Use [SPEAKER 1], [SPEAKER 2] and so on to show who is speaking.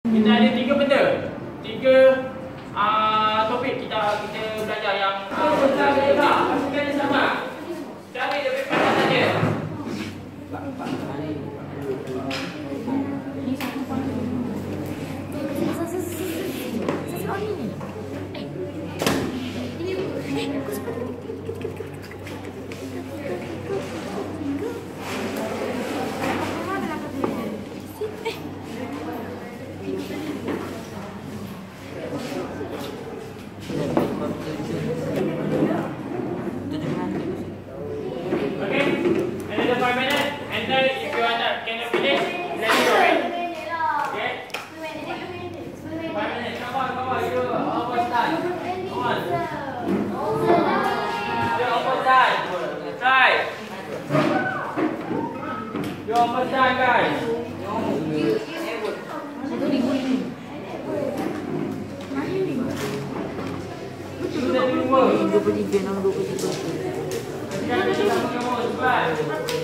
[SPEAKER 1] Kita ada tiga benda. Tiga uh, topik kita kita belajar yang uh, pertama juga. Pasukan yang sama. Cari lebih pandai saja. Okay? On. You almost done. Come on. You're almost done. Try. You're almost done, guys. Sudah di luar.
[SPEAKER 2] 23 nombor 23
[SPEAKER 1] Jangan kita sama kamu cepat.